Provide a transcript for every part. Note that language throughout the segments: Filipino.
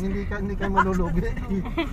hindi ka hindi ka malulugi.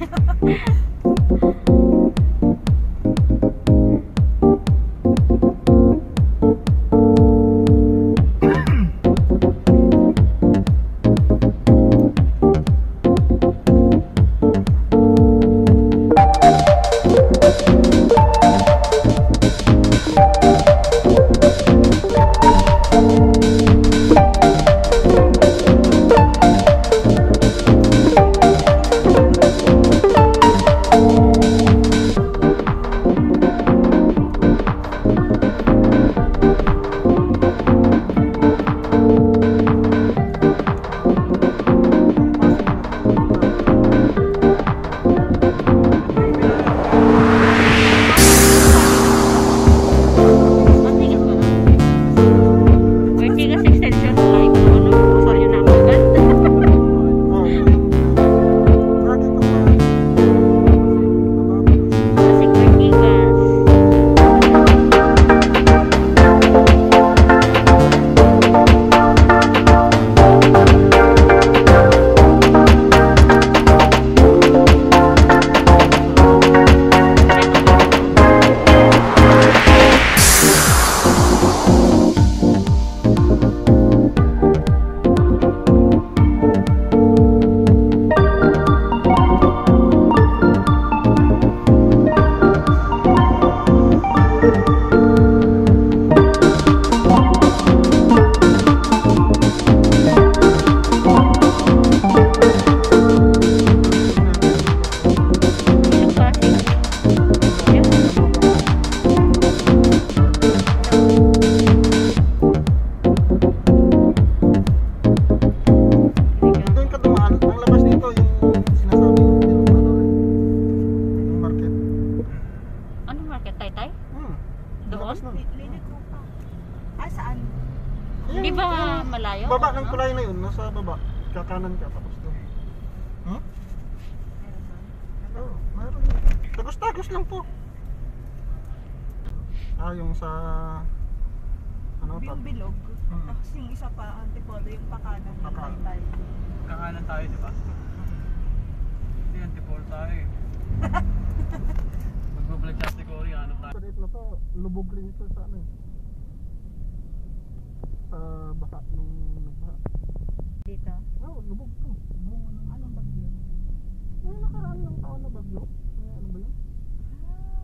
Ayun, Di ba yung malayo? Baba ng Ano? kulay na yun, nasa baba. Kakanan ka tapos doon. Hmm? Oo, meron yun. Tagos-tagos lang po. Ah, yung sa... Ano Yung bilog. Hmm. Tapos yung isa pa, antipolo, yung pakanan Pakanan. Kakanan tayo, di ba? Hindi, antipolo tayo eh. Cory, ano tayo? Lubog rin ito sa ano eh. Sa baha nung nagbaha. Dito. Oo, oh, lubog to. Lubog ano. Anong bagyo? Yung nakaraan ng taon na bagyo. Ay, ano ba yun? Ah,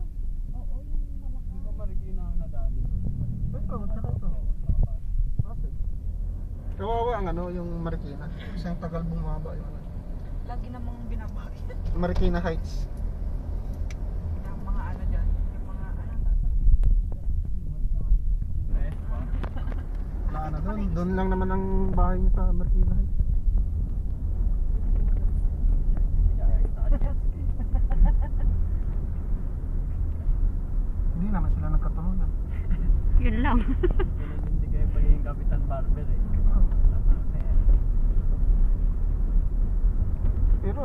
oo, yung malaki. Di ba Marikina ang nadali? Ito, tsaka ito. Okay. Kawawa ang ano, yung Marikina. Kasi ang tagal bumaba yung ano. Lagi namang binabawi. Marikina Heights. yung mga ano dyan. Yung mga ano. Eh, pa. Wala na doon. Lang naman ang bahay niya sa Marikina Heights. Hindi naman sila nagkatulunan. Yun lang. Hindi kayo pagiging Kapitan Barber eh. Pero,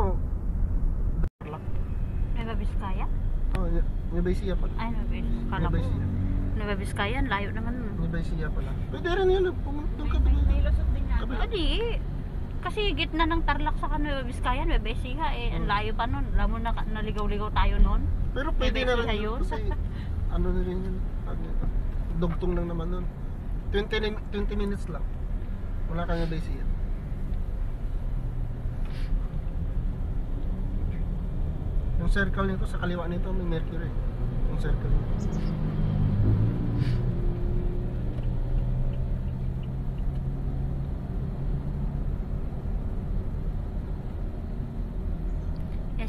Nueva Vizcaya? oh, Nueva Ecija pala. Ay, Nueva Vizcaya. Nueva Vizcaya, layo naman. Nueva Ecija pala. Pwede rin yun, pumunta doon ka May lusot din yan. Kabila. Kasi gitna ng Tarlac sa Nueva Vizcaya, Nueva Ecija, eh, ang Hmm. layo pa nun. Alam mo na, naligaw-ligaw tayo nun. Pero pwede Nueva na rin Ecija yun. Kasi, ano na rin yun. ano Dugtong lang naman nun. 20, lim- 20 minutes lang. Wala kang Nueva Ecija. Yung circle nito, sa kaliwa nito, may Mercury. Yung circle nito.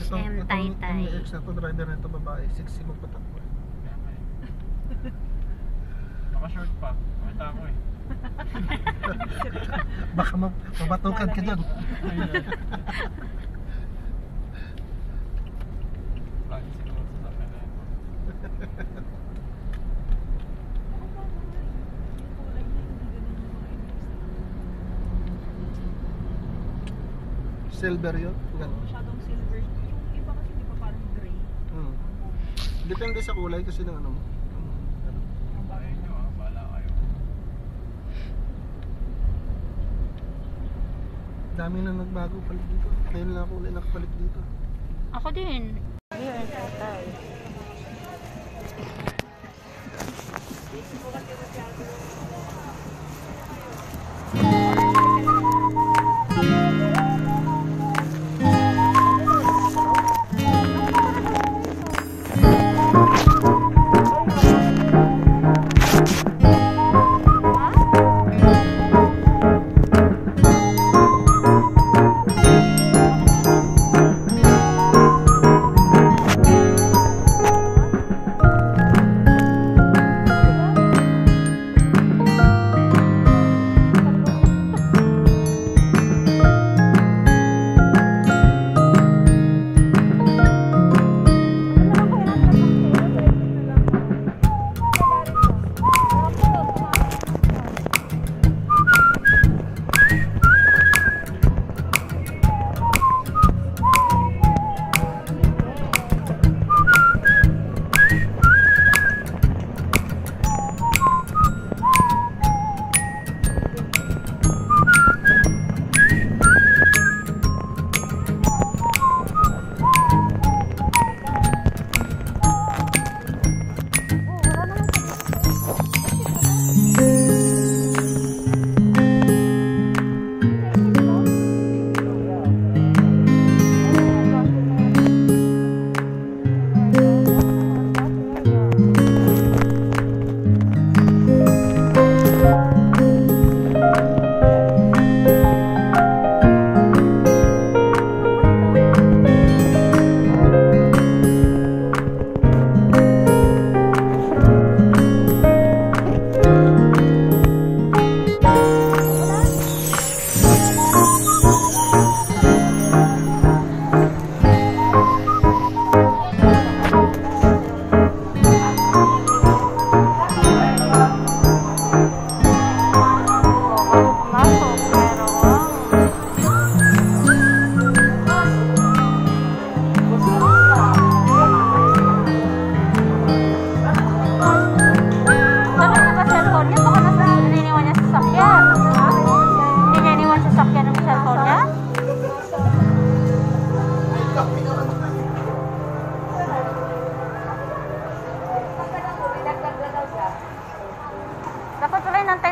SM Taytay. Yung ex na to, rider na ito, babae. Sexy magpatakbo. Naka-short pa. Kumita ko eh. Baka mab- mabatukan ka dyan. Siguro sa sakay. Silver yun? Ganun. Depende sa kulay kasi ng ano mo. Dami na nagbago palit dito. Ngayon lang ako ulit nakapalit dito. Ako din. Ayun, tatay.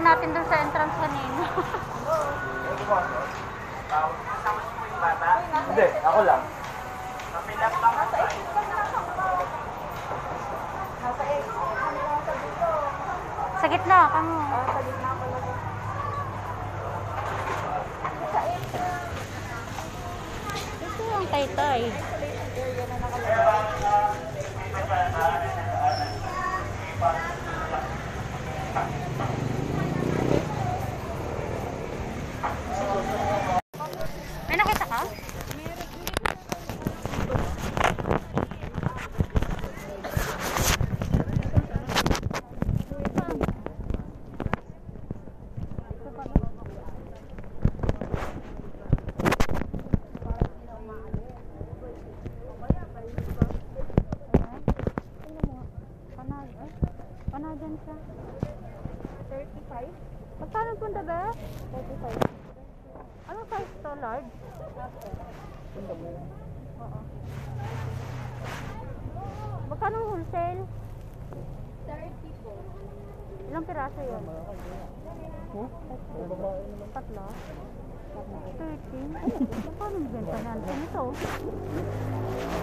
Natin dun sa entrance kanina. Hindi, ako lang. Sa gitna, kamo. Ito ang taytay. May nakita ka? Panay, eh? Panagan siya. 35? Magkano punta ba? 35. Anong size to, large? Oo. Magkano wholesale? 30 po. Ilang piraso yun? Tatlo? 13? Magkano yung benta niyan? Ganito.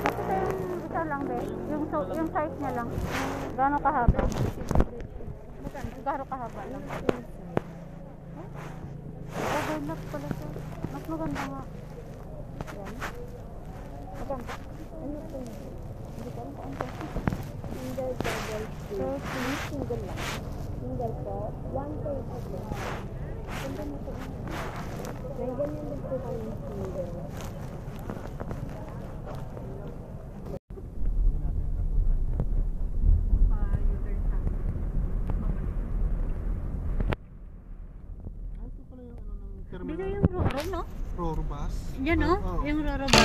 Ito yung isa lang be. Yung, so, yung size niya lang. Gano'ng kahaba? Gano'ng kahaba lang? Overlock pala siya. Mas maganda nga. Yan. Maganda. Ano ito? Hindi ko alam kung ano ito. Single double. Single lang. Single po. One thirty po. Ganda mo po. May ganyan din po kami single. pa-user sa ito pala yung yung room, no? Rorobas. Yan o, Oo. yung Roroba.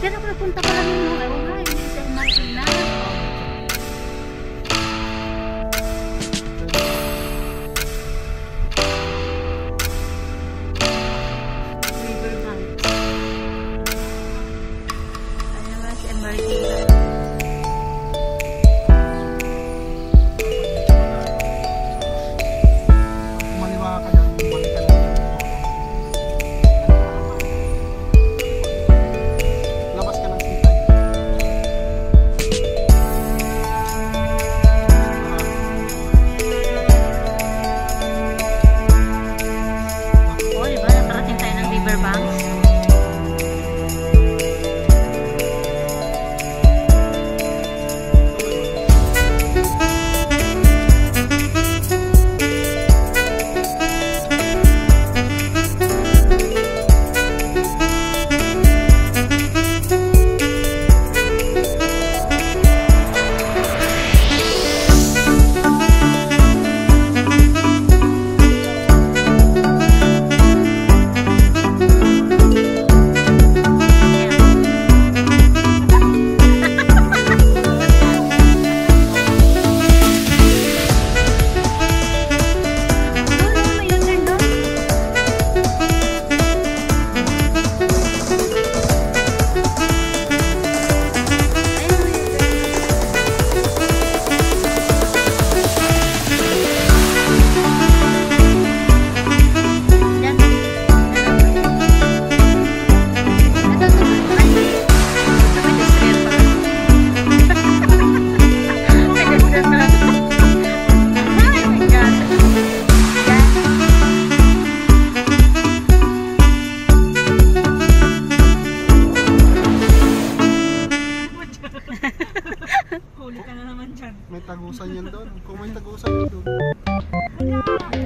Diyan ako napunta pala nun. no? Ewan nga,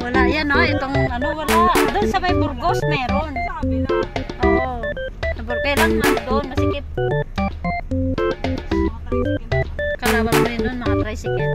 Wala yan no, itong ano wala. Doon sa may Burgos meron. Oo. Kailan man doon, masikip. Kalaban mo rin doon, mga tricycle.